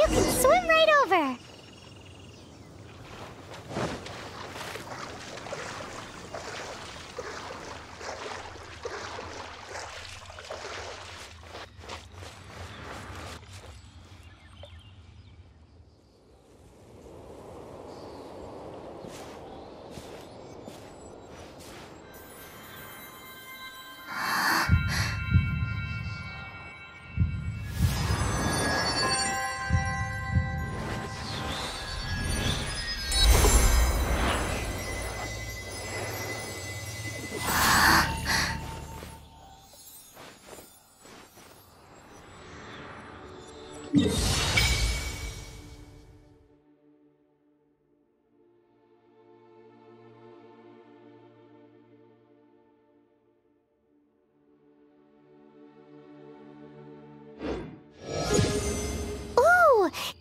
You can swim right over.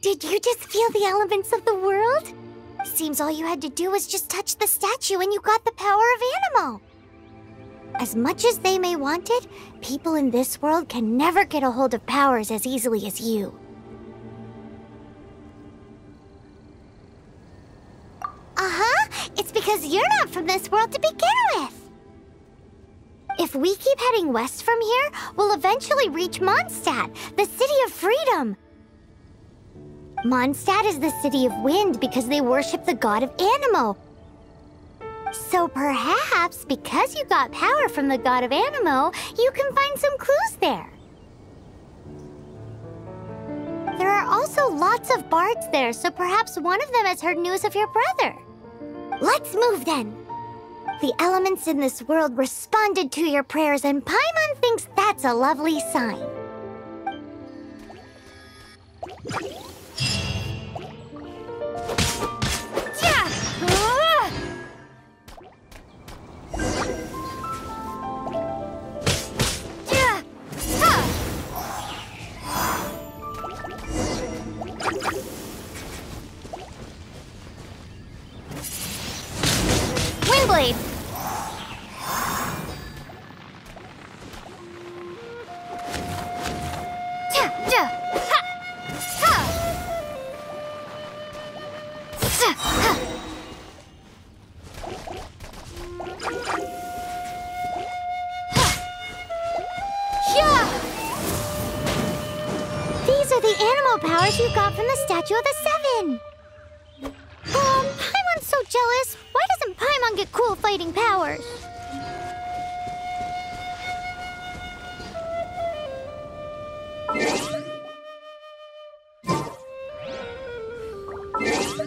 Did you just feel the elements of the world? Seems all you had to do was just touch the statue and you got the power of Anemo. As much as they may want it, people in this world can never get a hold of powers as easily as you. You're not from this world to begin with. If we keep heading west from here, we'll eventually reach Mondstadt, the city of freedom. Mondstadt is the city of wind because they worship the god of Anemo. So perhaps, because you got power from the god of Anemo, you can find some clues there. There are also lots of bards there, so perhaps one of them has heard news of your brother. Let's move then. The elements in this world responded to your prayers, and Paimon thinks that's a lovely sign. Yeah! Animal powers you got from the Statue of the Seven. Um, Paimon's so jealous. Why doesn't Paimon get cool fighting powers? Sa,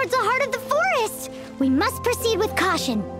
towards the heart of the forest! We must proceed with caution.